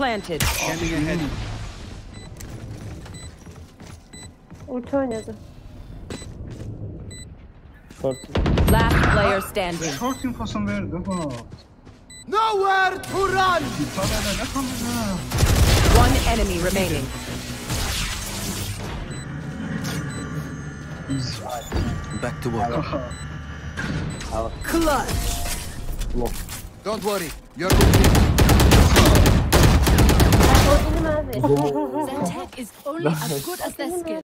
planted. Scanning ahead. Ulti oynadı. Short. Last player standing. Short infosunu verdi. Nowhere to run! Kamera ne kamera? One enemy remaining. Back to work. Clutch. Look. Don't worry. You're complete. Their tech is only as good as their skill.